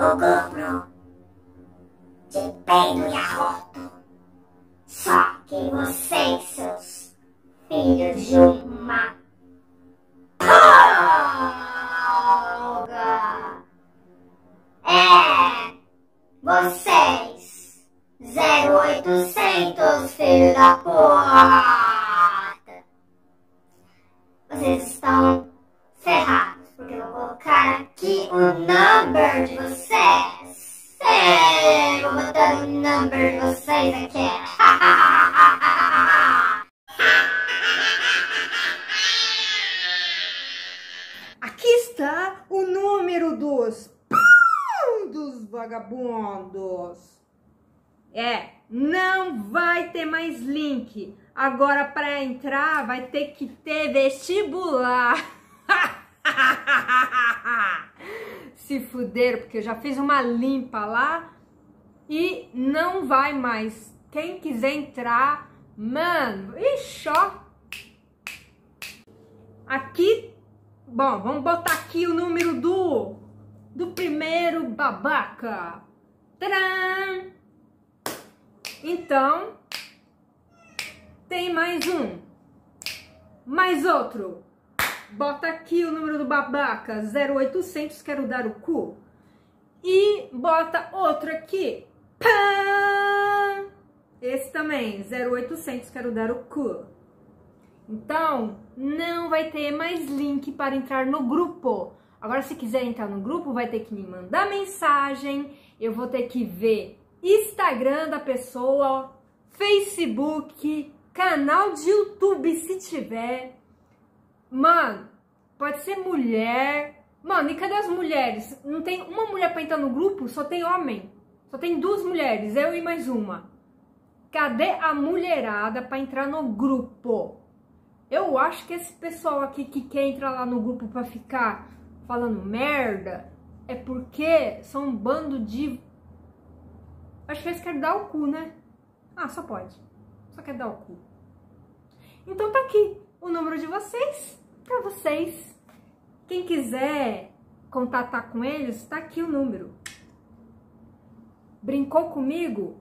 o GoPro de peido e arroto. Só que vocês, seus filhos de uma polga. É, vocês, 0800, filho da puta. Colocar aqui o number de vocês. Sim, vou botar o number de vocês aqui. Aqui está o número dos dos vagabundos. É, não vai ter mais link. Agora para entrar vai ter que ter vestibular. Se fuderam, porque eu já fiz uma limpa lá e não vai mais. Quem quiser entrar, mano, ixi, ó. Aqui, bom, vamos botar aqui o número do do primeiro babaca. Tadã! Então, tem mais um. Mais outro. Bota aqui o número do babaca, 0800, quero dar o cu. E bota outro aqui. Esse também, 0800, quero dar o cu. Então, não vai ter mais link para entrar no grupo. Agora, se quiser entrar no grupo, vai ter que me mandar mensagem, eu vou ter que ver Instagram da pessoa, Facebook, canal de YouTube, se tiver. Mano, pode ser mulher. Mano, e cadê as mulheres? Não tem uma mulher pra entrar no grupo? Só tem homem. Só tem duas mulheres, eu e mais uma. Cadê a mulherada pra entrar no grupo? Eu acho que esse pessoal aqui que quer entrar lá no grupo pra ficar falando merda é porque são um bando de. Acho que eles querem dar o cu, né? Ah, só pode. Só quer dar o cu. Então tá aqui o número de vocês pra vocês. Quem quiser contatar com eles, tá aqui o número. Brincou comigo?